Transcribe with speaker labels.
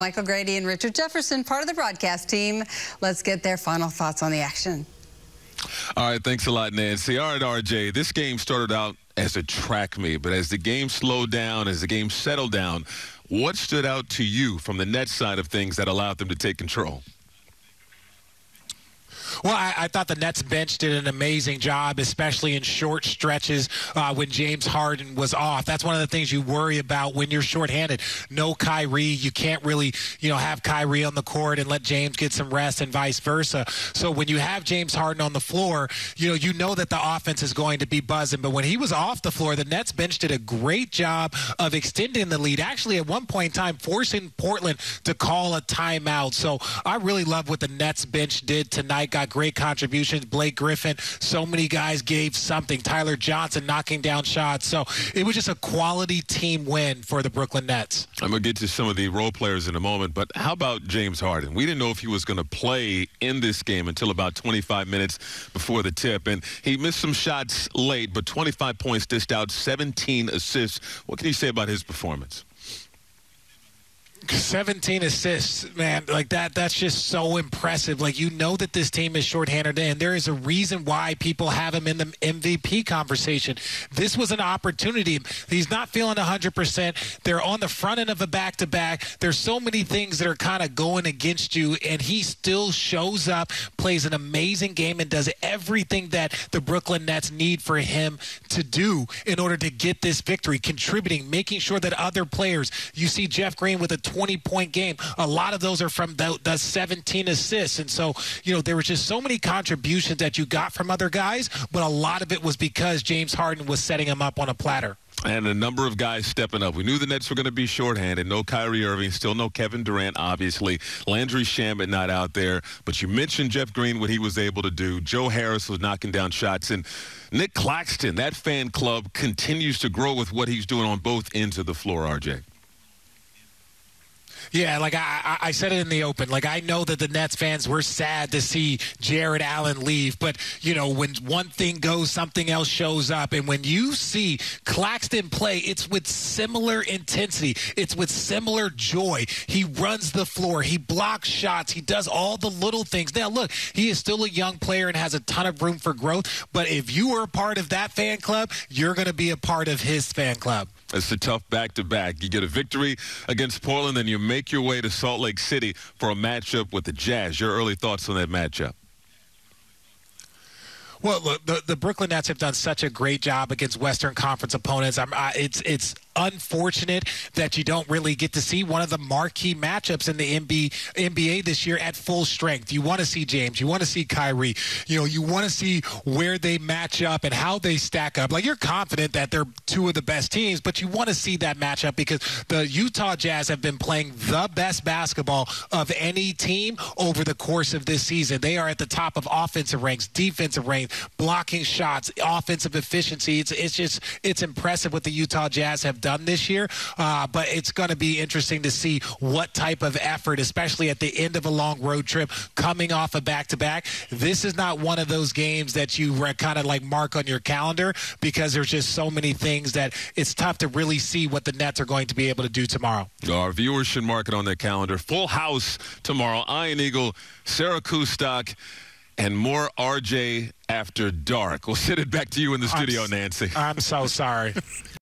Speaker 1: Michael Grady and Richard Jefferson, part of the broadcast team. Let's get their final thoughts on the action.
Speaker 2: All right, thanks a lot, Nancy. All right, RJ, this game started out as a track meet, but as the game slowed down, as the game settled down, what stood out to you from the net side of things that allowed them to take control?
Speaker 3: Well, I, I, thought the Nets bench did an amazing job, especially in short stretches uh, when James Harden was off. That's one of the things you worry about when you're shorthanded. No Kyrie, you can't really, you know, have Kyrie on the court and let James get some rest, and vice versa. So when you have James Harden on the floor, you know, you know that the offense is going to be buzzing. But when he was off the floor, the Nets bench did a great job of extending the lead. Actually, at one point in time, forcing Portland to call a timeout. So I really love what the Nets bench did tonight. Got great contributions. Blake Griffin, so many guys gave something. Tyler Johnson knocking down shots. So it was just a quality team win for the Brooklyn Nets.
Speaker 2: I'm going to get to some of the role players in a moment, but how about James Harden? We didn't know if he was going to play in this game until about 25 minutes before the tip, and he missed some shots late, but 25 points dished out, 17 assists. What can you say about his performance?
Speaker 3: 17 assists, man, like that, that's just so impressive. Like, you know that this team is shorthanded, and there is a reason why people have him in the MVP conversation. This was an opportunity. He's not feeling 100%. They're on the front end of a back to back. There's so many things that are kind of going against you, and he still shows up, plays an amazing game, and does everything that the Brooklyn Nets need for him to do in order to get this victory, contributing, making sure that other players, you see Jeff Green with a 20 point game. A lot of those are from the, the 17 assists. And so, you know, there was just so many contributions that you got from other guys, but a lot of it was because James Harden was setting him up on a platter.
Speaker 2: And a number of guys stepping up. We knew the Nets were going to be shorthanded. No Kyrie Irving, still no Kevin Durant, obviously. Landry Shamet not out there. But you mentioned Jeff Green, what he was able to do. Joe Harris was knocking down shots. And Nic Claxton, that fan club continues to grow with what he's doing on both ends of the floor, RJ.
Speaker 3: Yeah, like I, I said it in the open. Like I know that the Nets fans were sad to see Jarrett Allen leave, but you know when one thing goes, something else shows up, and when you see Claxton play, it's with similar intensity. It's with similar joy. He runs the floor. He blocks shots. He does all the little things. Now look, he is still a young player and has a ton of room for growth. But if you are a part of that fan club, you're going to be a part of his fan club.
Speaker 2: It's a tough back-to-back. You get a victory against Portland, then you make your way to Salt Lake City for a matchup with the Jazz. Your early thoughts on that matchup?
Speaker 3: Well, look, the, the Brooklyn Nets have done such a great job against Western Conference opponents. I, it's it's unfortunate that you don't really get to see one of the marquee matchups in the NBA, NBA this year at full strength. You want to see James, you want to see Kyrie, you know, you want to see where they match up and how they stack up. Like you're confident that they're two of the best teams, but you want to see that matchup because the Utah Jazz have been playing the best basketball of any team over the course of this season. They are at the top of offensive ranks, defensive ranks blocking shots, offensive efficiency. It's, it's just it's impressive what the Utah Jazz have done this year. Uh, but it's going to be interesting to see what type of effort, especially at the end of a long road trip, coming off a back to back. This is not one of those games that you kind of like mark on your calendar because there's just so many things that it's tough to really see what the Nets are going to be able to do tomorrow.
Speaker 2: Our viewers should mark it on their calendar. Full house tomorrow. Ian Eagle, Sarah Kustok and more RJ after dark. We'll send it back to you in the studio,
Speaker 3: I'm,
Speaker 2: Nancy.
Speaker 3: I'm so sorry.